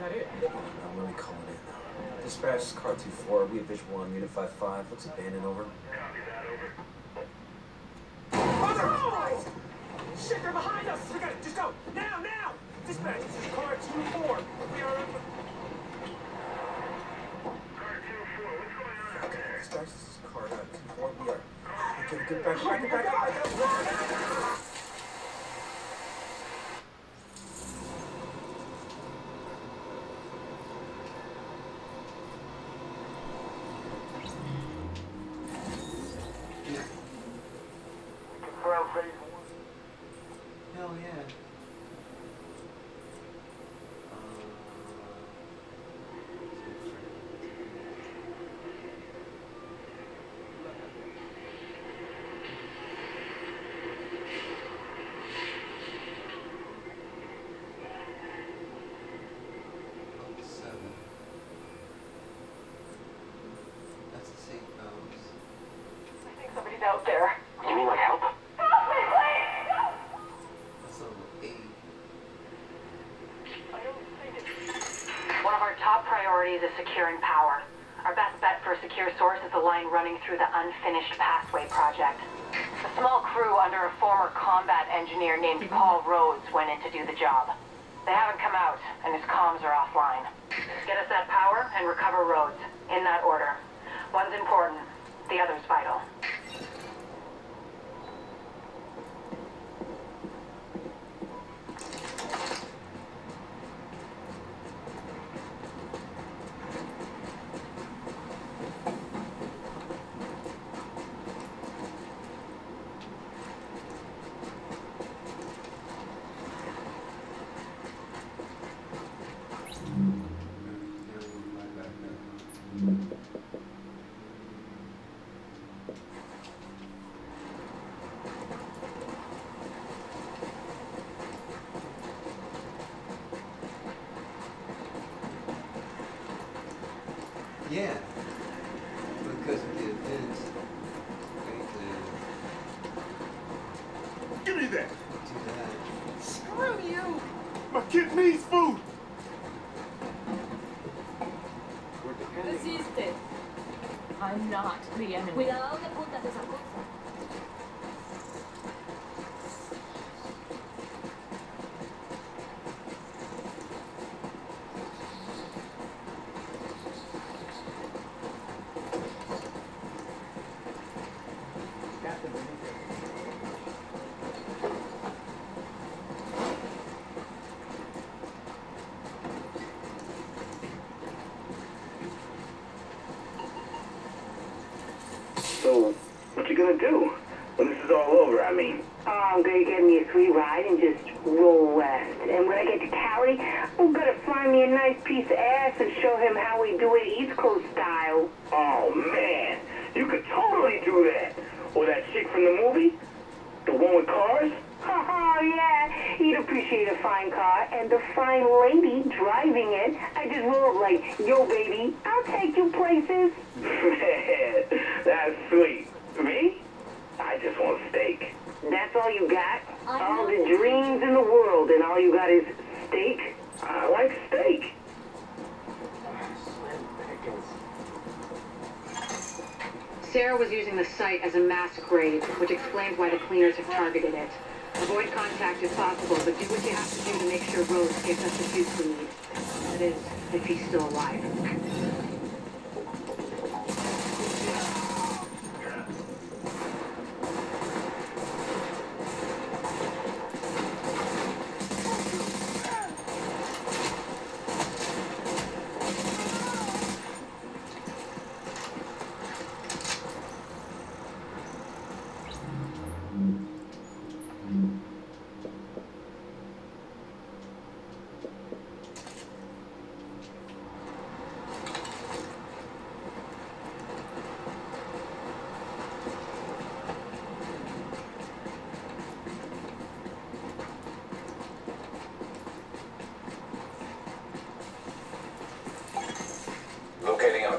that it? I'm gonna calling in. Dispatch is car 2-4. We have visual on unit 5-5. Looks abandoned, over. Mother of Christ! Shit, they're behind us! We gotta just go! Now, now! Dispatch, this is car 2-4. We are... Okay, dispatch, this is car uh, 2-4. We are... Okay, get back, back, back, back, back. Hell yeah. Uh, seven. That's the safe house. I think somebody's out there. You need my help? Help me, please! That's level eight. I don't think it's... One of our top priorities is securing power. Our best bet for a secure source is the line running through the unfinished Pathway project. A under a former combat engineer named Paul Rhodes went in to do the job. They haven't come out, and his comms are offline. Get us that power and recover Rhodes, in that order. One's important, the other's vital. Now we'll fly back up. Yeah, because of the events, we could Give me that. do that. Screw you! My kid needs food. Resiste. I'm not the enemy. Cuidado you gonna do? When this is all over, I mean. Oh, I'm gonna get me a free ride and just roll west. And when I get to Cali, I'm gonna find me a nice piece of ass and show him how we do it East Coast style. Oh, man. You could totally do that. Or that chick from the movie? The one with cars? Oh, yeah. He'd appreciate a fine car and the fine lady driving it. I just roll up like, yo, baby, I'll take you places. Man, that's sweet. Me? I steak. That's all you got? All the dreams in the world and all you got is steak? I like steak. CERA was using the site as a mass grave, which explains why the cleaners have targeted it. Avoid contact if possible, but do what you have to do to make sure Rhodes gets us the juice we need. That is, if he's still alive.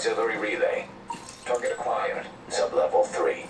Auxiliary relay. Target acquired. Sublevel 3.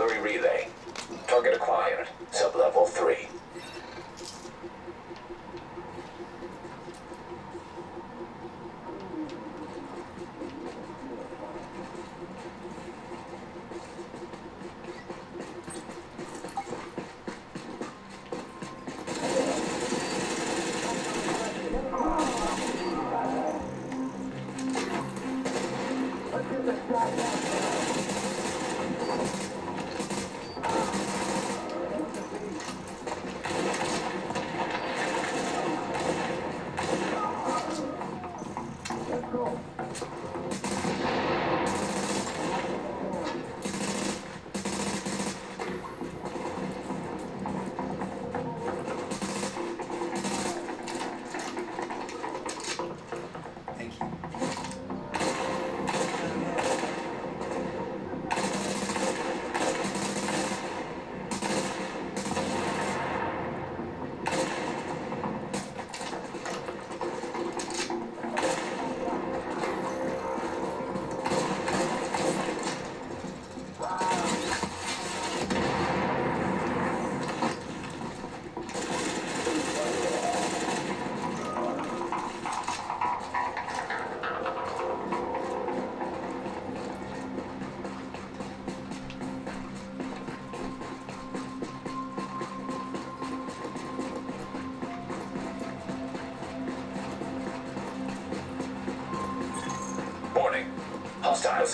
Auxiliary relay. Target acquired. Sublevel 3.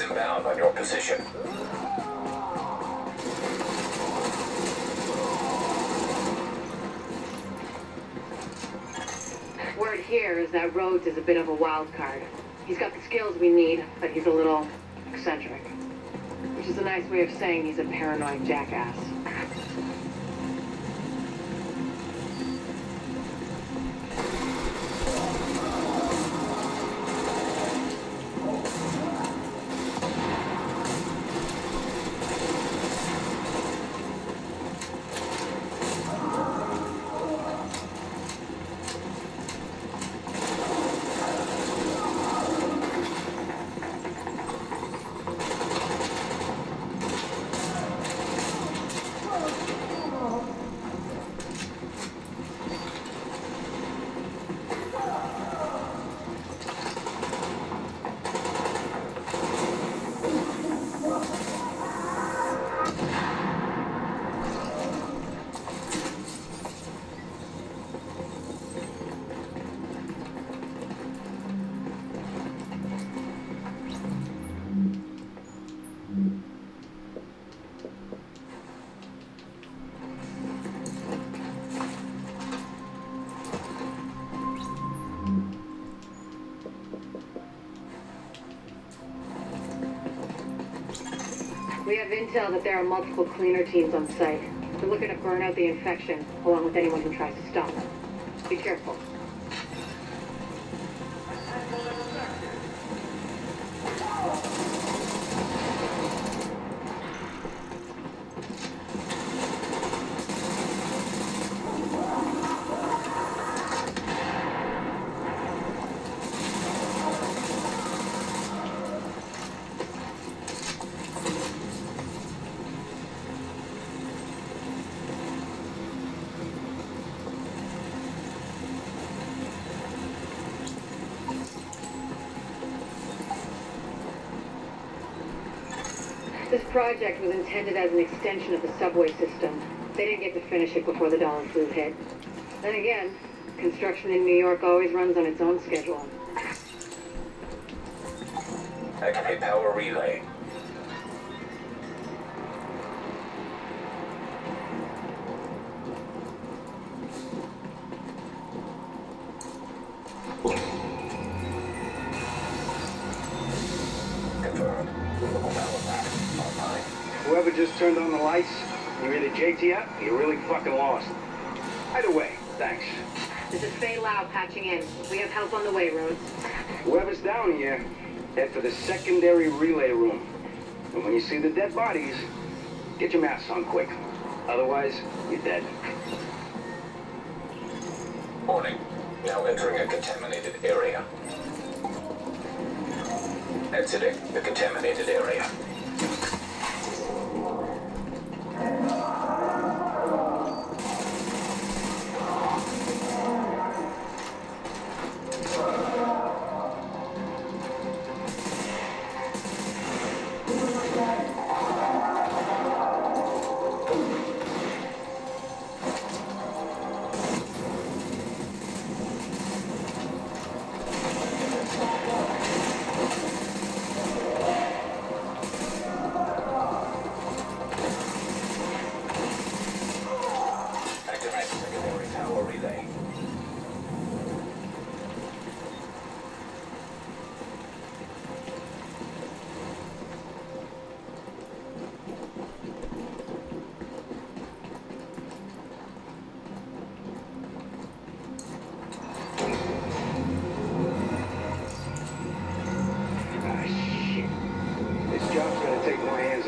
Inbound on your position. Word here is that Rhodes is a bit of a wild card. He's got the skills we need, but he's a little eccentric. Which is a nice way of saying he's a paranoid jackass. Intel that there are multiple cleaner teams on site. They're looking to burn out the infection, along with anyone who tries to stop them. Be careful. Project was intended as an extension of the subway system. They didn't get to finish it before the dollar flu hit. Then again, construction in New York always runs on its own schedule. Activate power relay. Whoever just turned on the lights, you're either JTF or you're really fucking lost. Either way, thanks. This is Faye Lau patching in. We have help on the way, Rhodes. Whoever's down here, head for the secondary relay room. And when you see the dead bodies, get your masks on quick. Otherwise, you're dead. Warning. Now entering a contaminated area. Exiting the contaminated area.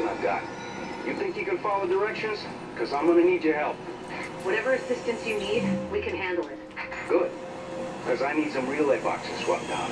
I've got. You think you can follow directions? Because I'm gonna need your help. Whatever assistance you need, we can handle it. Good. Because I need some relay boxes swapped out.